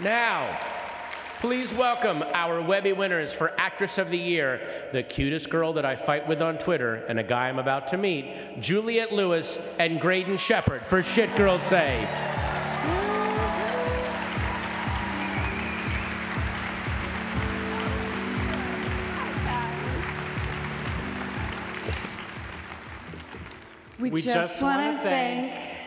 Now, please welcome our Webby winners for Actress of the Year, the cutest girl that I fight with on Twitter and a guy I'm about to meet, Juliette Lewis and Graydon Sheppard, for Shit Girls Say. We, We just, just wanna thank